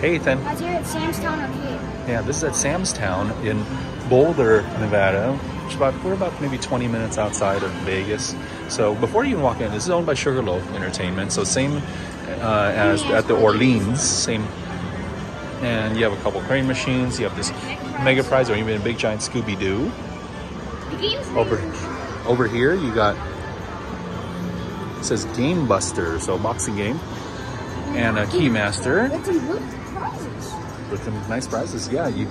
Hey, Ethan. Guys, here at Sam's Town Arcade. Yeah, this is at Sam's Town in Boulder, Nevada. Which about we're about maybe 20 minutes outside of Vegas. So before you even walk in, this is owned by Sugarloaf Entertainment. So same uh, as at the Orleans, same. And you have a couple crane machines. You have this Mega Prize or even a big giant Scooby Doo. Game's Over, over here you got it says Game Buster, so boxing game, and a Keymaster. With some prizes. with some nice prizes. Yeah, you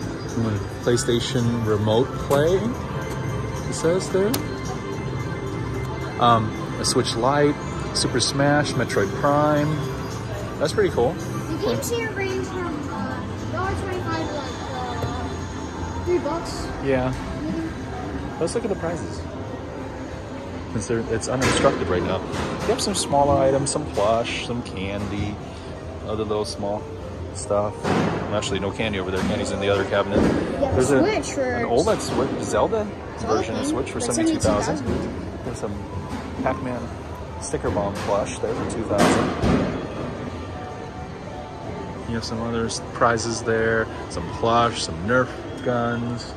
PlayStation Remote Play. It says there. Um, a Switch Lite, Super Smash, Metroid Prime. That's pretty cool. The games here range from uh, $1.25 to like uh, 3 bucks. Yeah. Let's look at the prizes. Since they're, it's unobstructed right now. You have some smaller items, some plush, some candy, other little small stuff. Actually, no candy over there. Candy's in the other cabinet. Yeah, There's a, Switch for an OLED Switch, Zelda version of. Switch for 72000 There's some Pac-Man sticker bomb plush there for 2000 You have some other prizes there, some plush, some Nerf guns.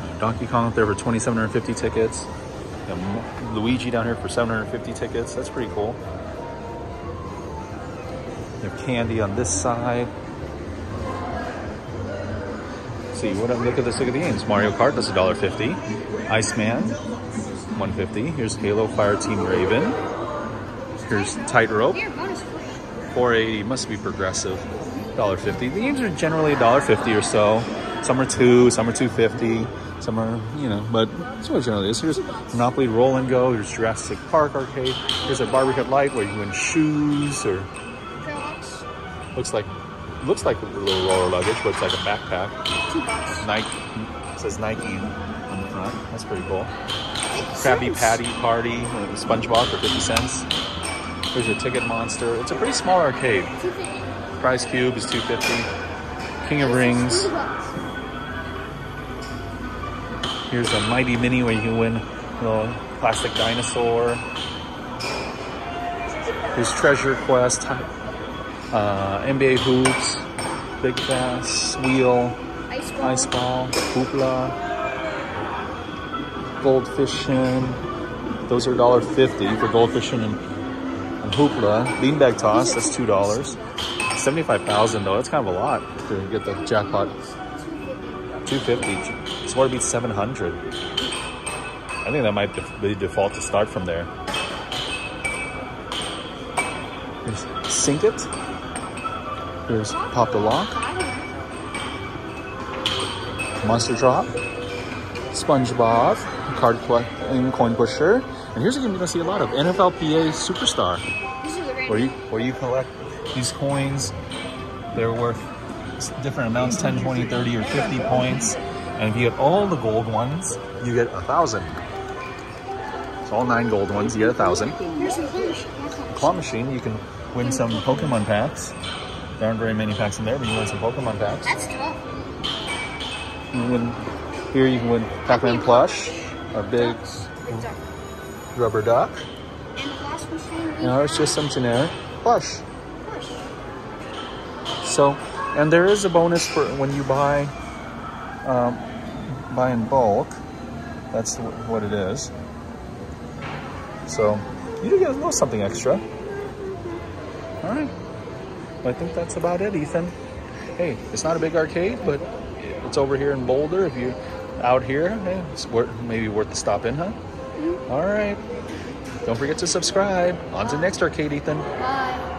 Uh, Donkey Kong up there for 2750 tickets. Luigi down here for 750 tickets. That's pretty cool. Have candy on this side. see what look at this look at the games. Mario kart that's $1.50 iceman 150 here's halo Fireteam Raven. Here's tightrope Here, bonus free. 480 must be progressive. $1.50 the games are generally $1.50 or so. Some are two some are 250 some are you know but that's what it generally is. Here's monopoly roll and go. Here's jurassic park arcade. Here's a Barber Cut Lite where you win shoes or looks like looks like a little roller luggage but it's like a backpack Nike it says Nike on the front. That's pretty cool. Makes Krabby sense. Patty Party, uh, SpongeBob for 50 cents. There's a Ticket Monster. It's a pretty small arcade. 250. Price Cube is 250. King of Rings. Here's a Mighty Mini where you can win a little plastic dinosaur. Here's Treasure Quest, uh, NBA Hoops, Big Bass, Wheel, Ice ball. Ice Ball, Hoopla, Goldfishing. Those are $1.50 for Goldfishing and, and Hoopla. Beanbag Toss, that's $2. 75000 though, that's kind of a lot to get the jackpot. 250 It's what beats 700 I think that might be default to start from there. Sink It. Here's Pop the Lock. Monster Drop, SpongeBob, Card Collecting Coin Pusher, and here's a game you're gonna see a lot of NFLPA Superstar, These are the where you where you collect these coins. They're worth different amounts 10, 20, 30, or 50 points. And if you get all the gold ones, you get a thousand. So all nine gold ones, you get a thousand. Here's some fish. Claw machine, you can win some Pokemon packs. There aren't very many packs in there, but you win some Pokemon packs. That's tough. You win, here you can win Pac-Man plush, a big rubber duck. And the last machine we No, it's just some generic plush. So, and there is a bonus for when you buy, um, buy in bulk. That's what it is. So, you do get a little something extra. All right. I think that's about it, Ethan. Hey, it's not a big arcade, but it's over here in Boulder. If you're out here, hey, it's worth, maybe worth the stop in, huh? Mm-hmm. All right. Don't forget to subscribe. On to the next arcade, Ethan. Bye.